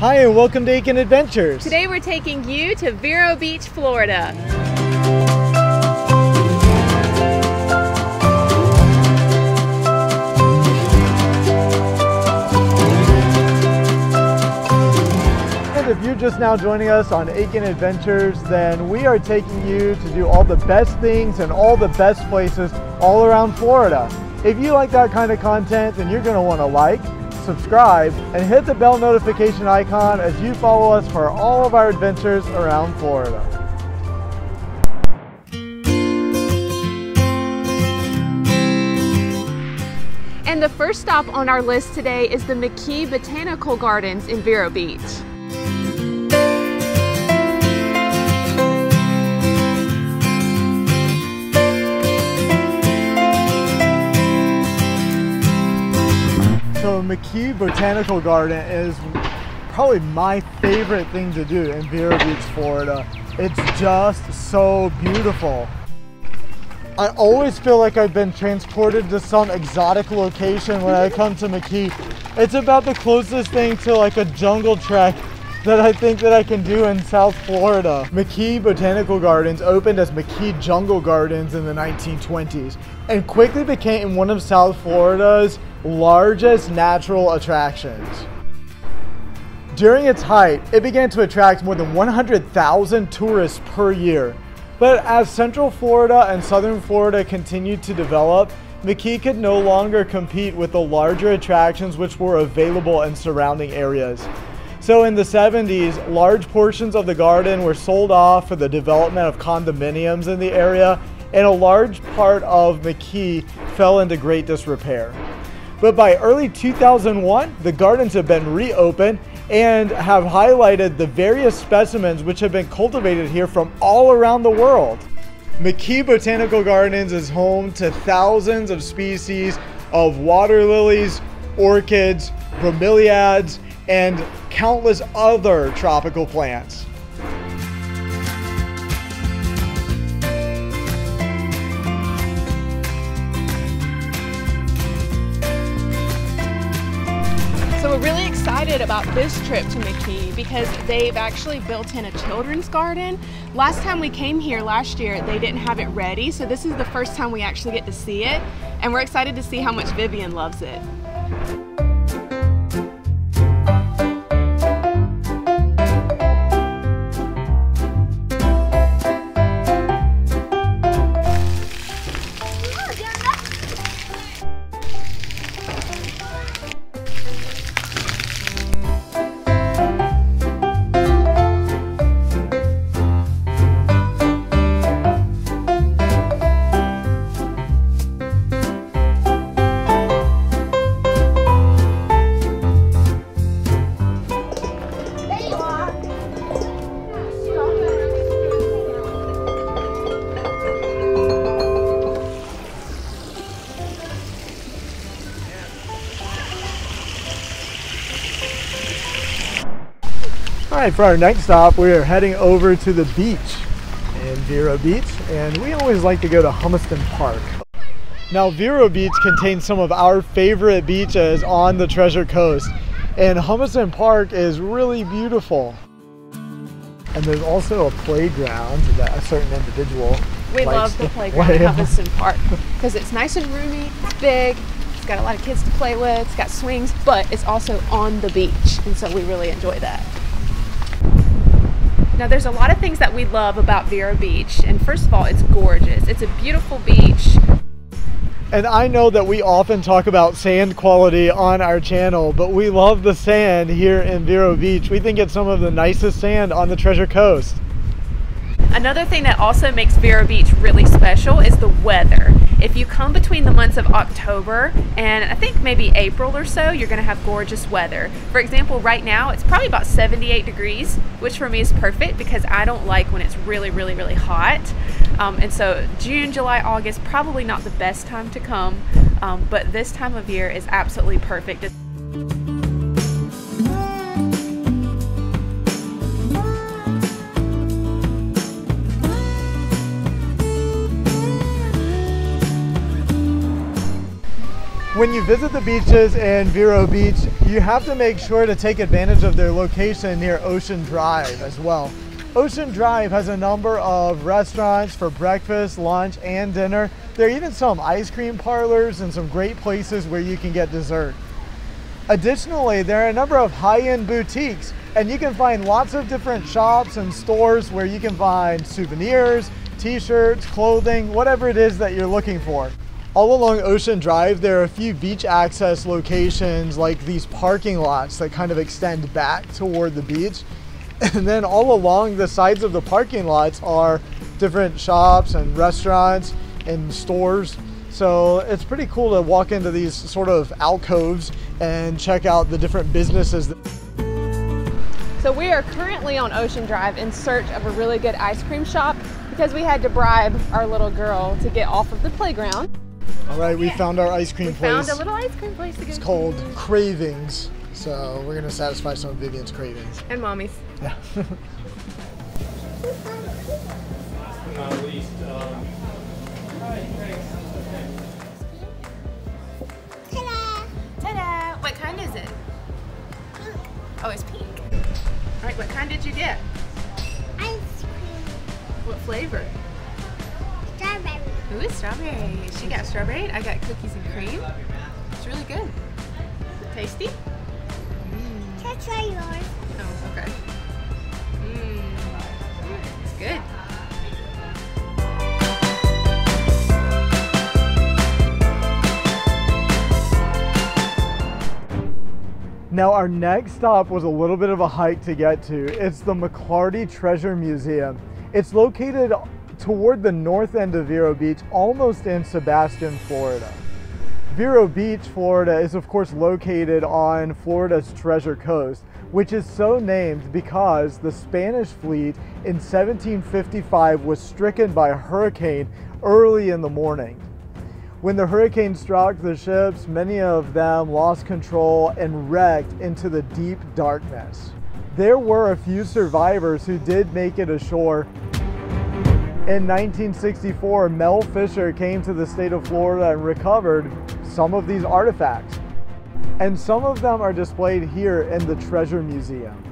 Hi, and welcome to Aiken Adventures. Today we're taking you to Vero Beach, Florida. And if you're just now joining us on Aiken Adventures, then we are taking you to do all the best things and all the best places all around Florida. If you like that kind of content, then you're going to want to like, subscribe, and hit the bell notification icon as you follow us for all of our adventures around Florida. And the first stop on our list today is the McKee Botanical Gardens in Vero Beach. McKee Botanical Garden is probably my favorite thing to do in Vero Beach, Florida. It's just so beautiful. I always feel like I've been transported to some exotic location when I come to McKee. It's about the closest thing to like a jungle trek that I think that I can do in South Florida. McKee Botanical Gardens opened as McKee Jungle Gardens in the 1920s and quickly became one of South Florida's largest natural attractions. During its height, it began to attract more than 100,000 tourists per year. But as Central Florida and Southern Florida continued to develop, McKee could no longer compete with the larger attractions which were available in surrounding areas. So in the 70s, large portions of the garden were sold off for the development of condominiums in the area, and a large part of McKee fell into great disrepair. But by early 2001, the gardens have been reopened and have highlighted the various specimens which have been cultivated here from all around the world. McKee Botanical Gardens is home to thousands of species of water lilies, orchids, bromeliads, and countless other tropical plants. So we're really excited about this trip to McKee because they've actually built in a children's garden. Last time we came here last year, they didn't have it ready, so this is the first time we actually get to see it, and we're excited to see how much Vivian loves it. Right, for our next stop, we are heading over to the beach in Vero Beach, and we always like to go to Humiston Park. Now, Vero Beach contains some of our favorite beaches on the Treasure Coast, and Humiston Park is really beautiful. And there's also a playground that a certain individual We love the playground play at on. Humiston Park because it's nice and roomy, it's big, it's got a lot of kids to play with, it's got swings, but it's also on the beach, and so we really enjoy that. Now, there's a lot of things that we love about Vero Beach, and first of all, it's gorgeous. It's a beautiful beach. And I know that we often talk about sand quality on our channel, but we love the sand here in Vero Beach. We think it's some of the nicest sand on the Treasure Coast. Another thing that also makes Vero Beach really special is the weather. If you come between the months of October and I think maybe April or so, you're going to have gorgeous weather. For example, right now it's probably about 78 degrees, which for me is perfect because I don't like when it's really, really, really hot. Um, and so June, July, August, probably not the best time to come, um, but this time of year is absolutely perfect. You visit the beaches in Vero Beach, you have to make sure to take advantage of their location near Ocean Drive as well. Ocean Drive has a number of restaurants for breakfast, lunch, and dinner. There are even some ice cream parlors and some great places where you can get dessert. Additionally, there are a number of high-end boutiques and you can find lots of different shops and stores where you can find souvenirs, t-shirts, clothing, whatever it is that you're looking for. All along Ocean Drive, there are a few beach access locations like these parking lots that kind of extend back toward the beach. And then all along the sides of the parking lots are different shops and restaurants and stores. So it's pretty cool to walk into these sort of alcoves and check out the different businesses. So we are currently on Ocean Drive in search of a really good ice cream shop because we had to bribe our little girl to get off of the playground. All right, we found our ice cream we place. found a little ice cream place to go It's to. called Cravings. So we're gonna satisfy some of Vivian's cravings. And mommy's. Yeah. Not least, um, Ta-da! What kind is it? Oh, it's pink. All right, what kind did you get? Ice cream. What flavor? Strawberry. Ooh, strawberry. She got strawberry. I got cookies and cream. It's really good. Tasty? Mm. Just try yours. Oh, okay. Mmm. It's good. Now our next stop was a little bit of a hike to get to. It's the McLarty Treasure Museum. It's located toward the north end of Vero Beach, almost in Sebastian, Florida. Vero Beach, Florida is of course located on Florida's Treasure Coast, which is so named because the Spanish fleet in 1755 was stricken by a hurricane early in the morning. When the hurricane struck the ships, many of them lost control and wrecked into the deep darkness. There were a few survivors who did make it ashore. In 1964, Mel Fisher came to the state of Florida and recovered some of these artifacts. And some of them are displayed here in the Treasure Museum.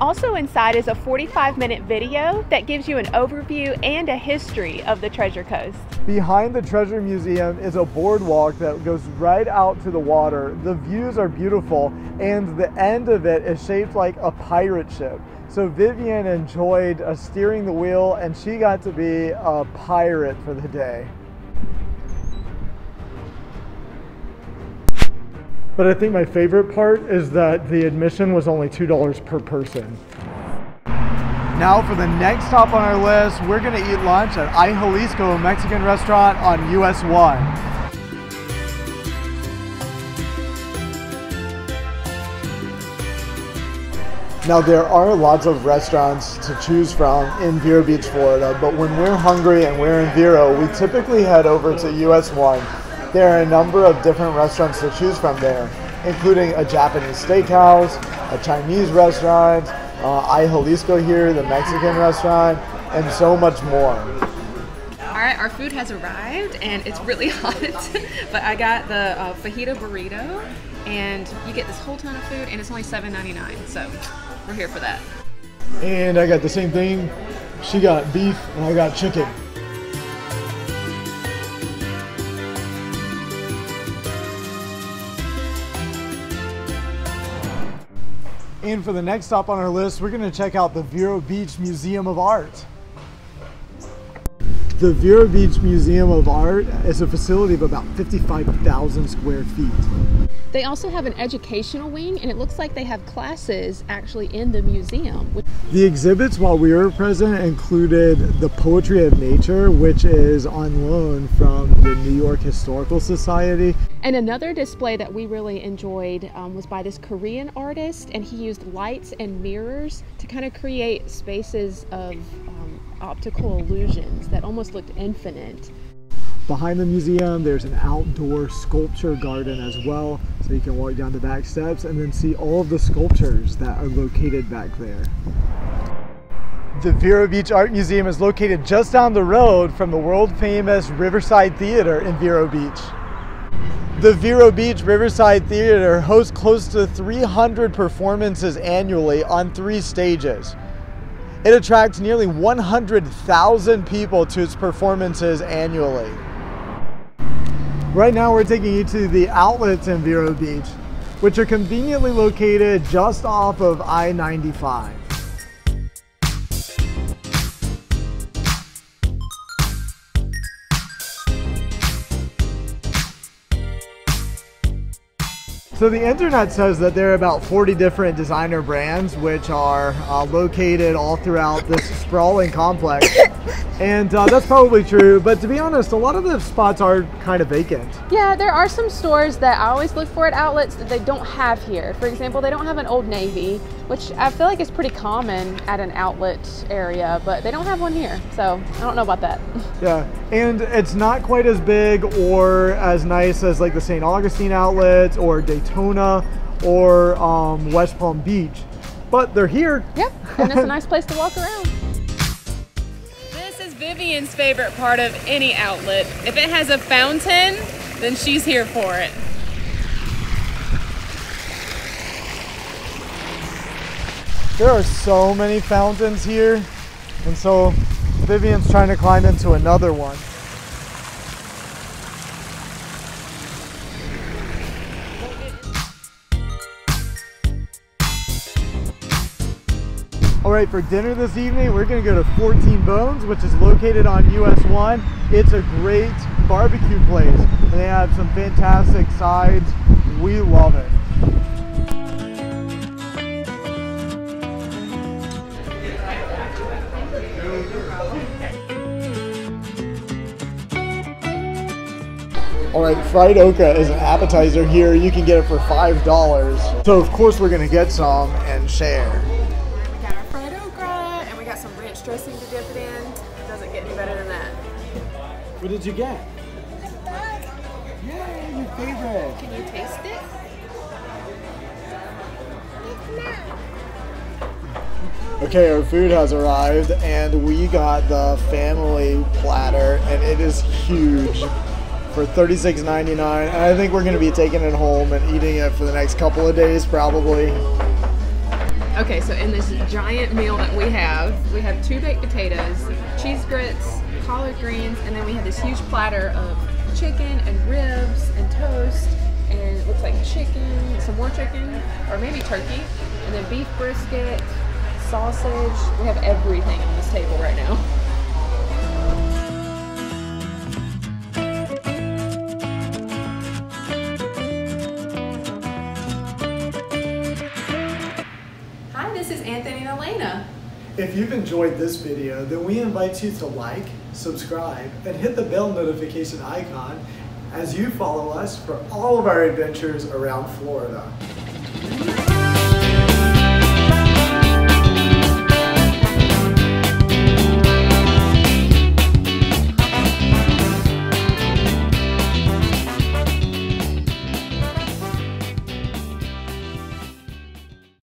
Also inside is a 45 minute video that gives you an overview and a history of the Treasure Coast. Behind the Treasure Museum is a boardwalk that goes right out to the water. The views are beautiful, and the end of it is shaped like a pirate ship. So Vivian enjoyed uh, steering the wheel, and she got to be a pirate for the day. But I think my favorite part is that the admission was only $2 per person. Now for the next stop on our list, we're gonna eat lunch at I Jalisco Mexican restaurant on US 1. Now there are lots of restaurants to choose from in Vero Beach, Florida, but when we're hungry and we're in Vero, we typically head over to US 1. There are a number of different restaurants to choose from there, including a Japanese steakhouse, a Chinese restaurant, uh, I Jalisco here, the Mexican restaurant, and so much more. All right, our food has arrived and it's really hot, but I got the uh, fajita burrito and you get this whole ton of food and it's only $7.99, so we're here for that. And I got the same thing. She got beef and I got chicken. And for the next stop on our list, we're going to check out the Vero Beach Museum of Art. The Vero Beach Museum of Art is a facility of about 55,000 square feet. They also have an educational wing and it looks like they have classes actually in the museum. The exhibits while we were present included the Poetry of Nature, which is on loan from the New York Historical Society. And another display that we really enjoyed um, was by this Korean artist, and he used lights and mirrors to kind of create spaces of um, optical illusions that almost looked infinite. Behind the museum, there's an outdoor sculpture garden as well, so you can walk down the back steps and then see all of the sculptures that are located back there. The Vero Beach Art Museum is located just down the road from the world famous Riverside Theater in Vero Beach. The Vero Beach Riverside Theater hosts close to 300 performances annually on three stages. It attracts nearly 100,000 people to its performances annually. Right now we're taking you to the outlets in Vero Beach, which are conveniently located just off of I-95. So the internet says that there are about 40 different designer brands which are uh, located all throughout this sprawling complex. And uh, that's probably true, but to be honest, a lot of the spots are kind of vacant. Yeah, there are some stores that I always look for at outlets that they don't have here. For example, they don't have an Old Navy, which I feel like is pretty common at an outlet area, but they don't have one here. So I don't know about that. Yeah, and it's not quite as big or as nice as like the St. Augustine outlets or Daytona or um, West Palm Beach, but they're here. Yep, and it's a nice place to walk around. This is Vivian's favorite part of any outlet. If it has a fountain, then she's here for it. There are so many fountains here, and so Vivian's trying to climb into another one. All right, for dinner this evening, we're gonna go to 14 Bones, which is located on US 1. It's a great barbecue place. They have some fantastic sides. We love it. All right, fried okra is an appetizer here. You can get it for $5. So of course we're gonna get some and share. What did you get? Yay, your favorite. Can you taste it? Okay, our food has arrived and we got the family platter and it is huge for $36.99 and I think we're gonna be taking it home and eating it for the next couple of days probably. Okay, so in this giant meal that we have, we have two baked potatoes, cheese grits, collard greens, and then we had this huge platter of chicken and ribs and toast, and it looks like chicken, some more chicken, or maybe turkey, and then beef brisket, sausage. We have everything on this table right now. If you've enjoyed this video, then we invite you to like, subscribe, and hit the bell notification icon as you follow us for all of our adventures around Florida.